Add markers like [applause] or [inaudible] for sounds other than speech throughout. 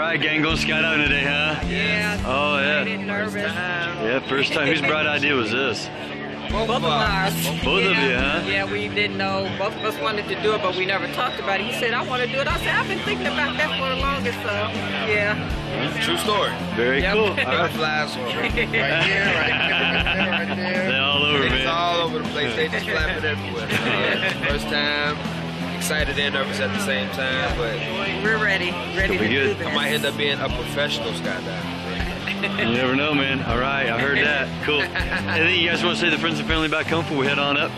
going skydiving today, huh? Yeah. Oh, yeah. excited, nervous. Yeah, first time. Whose bright idea was this? Both of ours. Both of you, huh? Yeah, we didn't know. Both of us wanted to do it, but we never talked about it. He said, I want to do it. I said, I've been thinking about that for the longest, so yeah. True story. Very Yep. cool. All right. Butterflies over [laughs] right here, right there, right there. They're all over, It's man. all over the place. They just flapping everywhere. [laughs] First time, excited and nervous at the same time, but We're ready. Ready to be do good. this. I might end up being a professional skydiver. You never know, man. All right, I heard that. Cool. Anything you guys want to say to the friends and family back home before we head on up?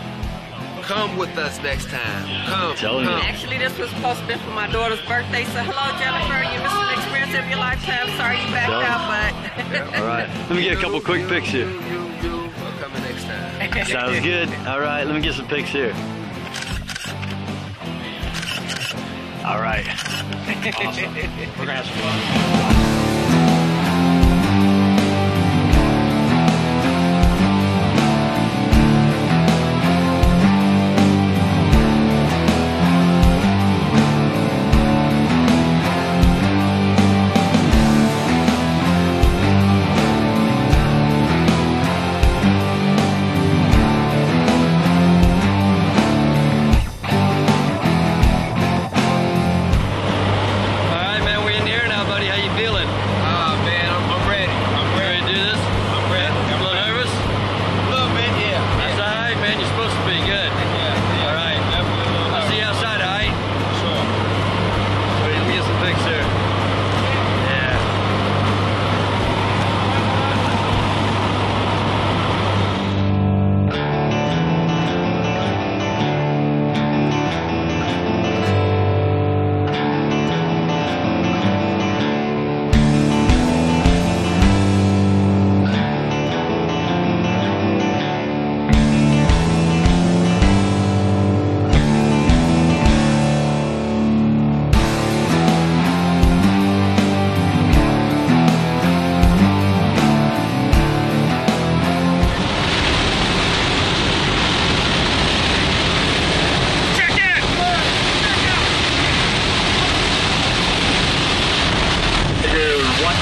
Come with us next time. Come. Telling you. Actually, this was supposed to be for my daughter's birthday. So, hello, Jennifer. You missed an experience of your lifetime. Sorry you backed Tell 'em. out, but [laughs] All right. Let me get a couple quick pics You, here. you, you are coming next time. Sounds good. All right, let me get some pics here. All right. [laughs] Awesome. We're gonna have some fun.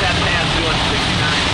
that man's doing 69.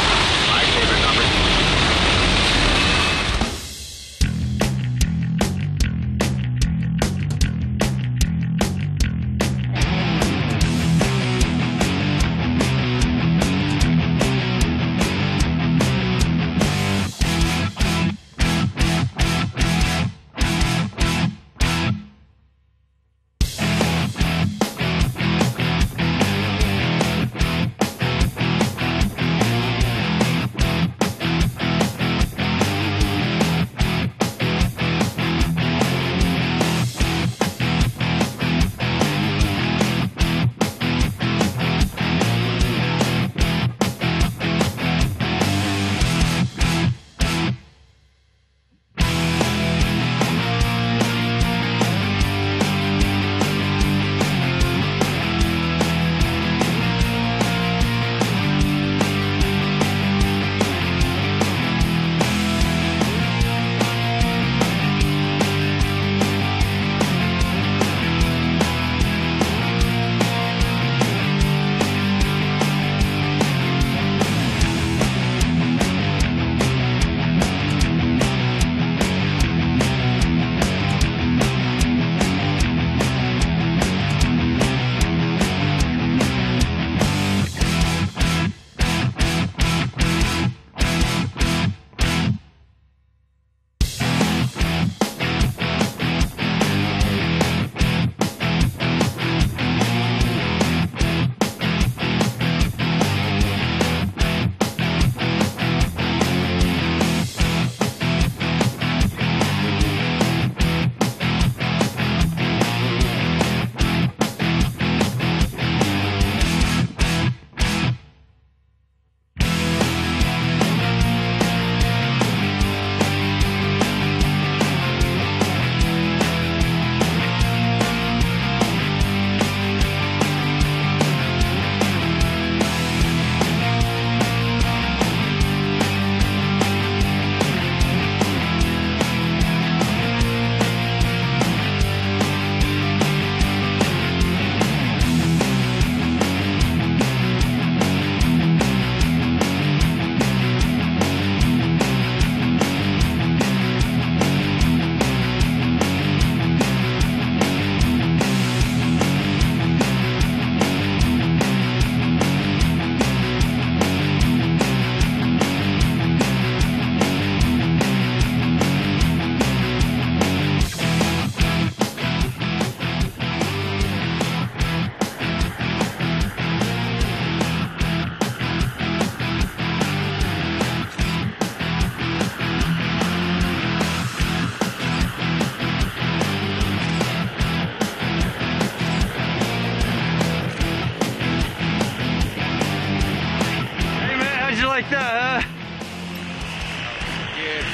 Yeah,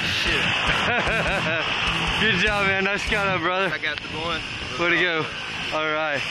shit. [laughs] Good job, man. Nice count up, brother. I got the one. Way to go. All right.